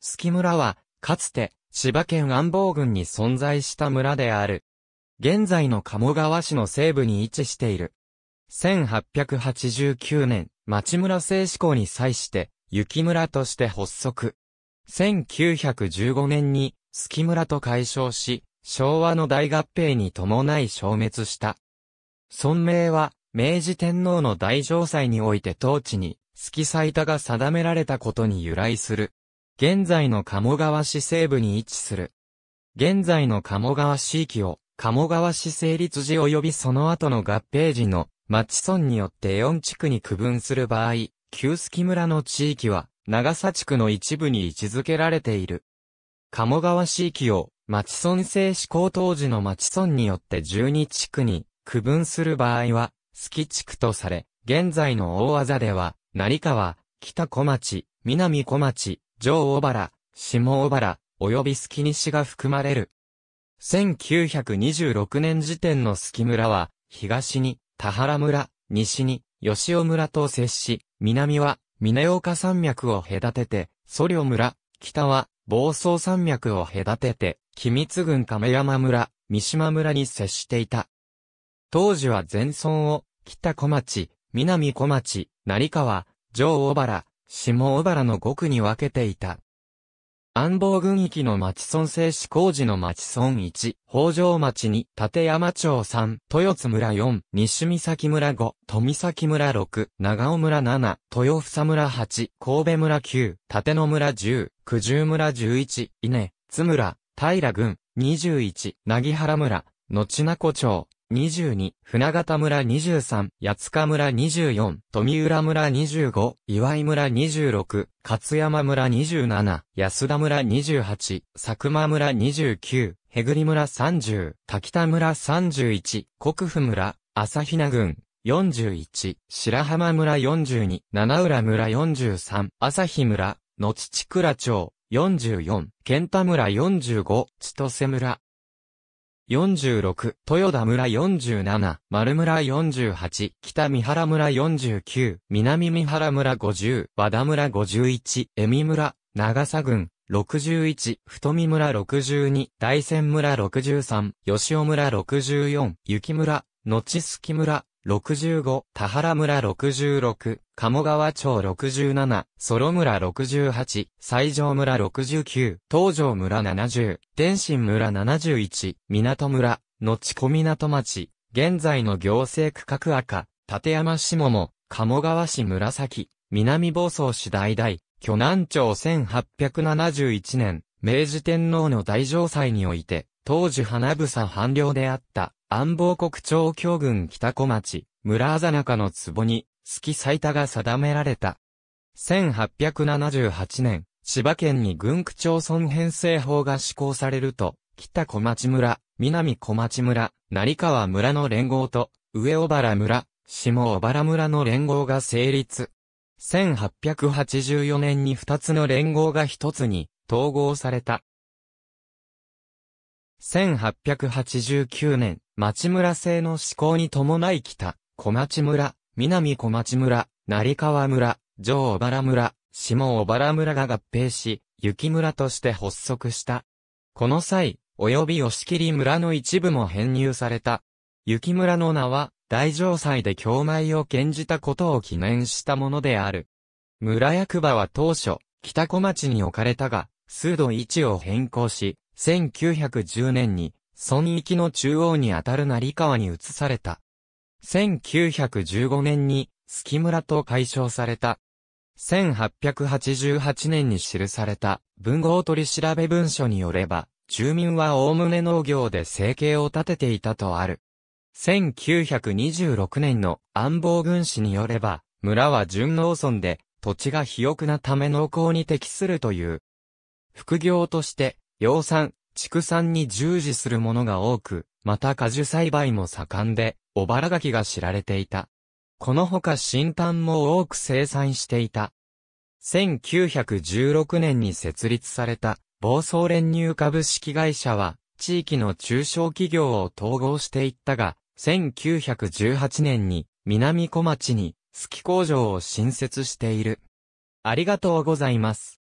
月村は、かつて、千葉県安房郡に存在した村である。現在の鴨川市の西部に位置している。1889年、町村製紙港に際して、雪村として発足。1915年に、月村と解消し、昭和の大合併に伴い消滅した。村名は、明治天皇の大城祭において当地に、月最多が定められたことに由来する。現在の鴨川市西部に位置する。現在の鴨川市域を、鴨川市成立時及びその後の合併時の町村によって4地区に区分する場合、旧月村の地域は、長佐地区の一部に位置づけられている。鴨川市域を、町村制施行当時の町村によって12地区に区分する場合は、月地区とされ、現在の大技では、成川、北小町、南小町、上小原、下小原、及び月西が含まれる。1926年時点の月村は、東に、田原村、西に、吉尾村と接し、南は、峰岡山脈を隔てて、祖領村、北は、房総山脈を隔てて、君津郡亀山村、三島村に接していた。当時は前村を、北小町、南小町、成川、上小原、下小原の5区に分けていた。安房郡域の町村制施工事の町村1、北条町2、立山町3、豊津村4、西岬村5、富崎村6、長尾村7、豊房村8、神戸村9、立野村10、九十村11、稲、津村、平郡21、なぎ原村、後名湖町、22、船形村23、八塚村24、富浦村25、岩井村26、勝山村27、安田村28、佐久間村29、へぐり村30、滝田村31、国府村、朝比奈郡、41、白浜村42、七浦村43、朝日村、野土倉町、44、健太村45、千歳村、46、豊田村47、丸村48、北三原村49、南三原村50、和田村51、恵美村、長佐郡、61、太見村62、大仙村63、吉尾村64、雪村、後月村、65、田原村66、鴨川町67、ソロ村68、西条村69、東条村70、天津村71、港村、のち小港町、現在の行政区画赤、立山市桃、鴨川市紫、南房総市大大、巨南町1871年、明治天皇の大城祭において、当時花房藩領であった、安房国町京郡北小町、村あざ中の壺に、月最多が定められた。1878年、千葉県に郡区町村編成法が施行されると、北小町村、南小町村、成川村の連合と、上小原村、下小原村の連合が成立。1884年に二つの連合が一つに統合された。1889年、町村制の施行に伴い北、小町村、南小町村、成川村、上小原村、下小原村が合併し、雪村として発足した。この際、及び吉切村の一部も編入された。雪村の名は、大城祭で京米を献じたことを記念したものである。村役場は当初、北小町に置かれたが、数度位置を変更し、1910年に、村域の中央にあたる成川に移された。1915年に、月村と解消された。1888年に記された文豪取調べ文書によれば、住民は大旨農業で生計を立てていたとある。1926年の安房軍史によれば、村は純農村で土地が肥沃なため農耕に適するという。副業として、養蚕、畜産に従事する者が多く、また果樹栽培も盛んで、小原柿が知られていた。このほか新炭も多く生産していた。1916年に設立された、暴走連入株式会社は、地域の中小企業を統合していったが、1918年に南小町に、スキ工場を新設している。ありがとうございます。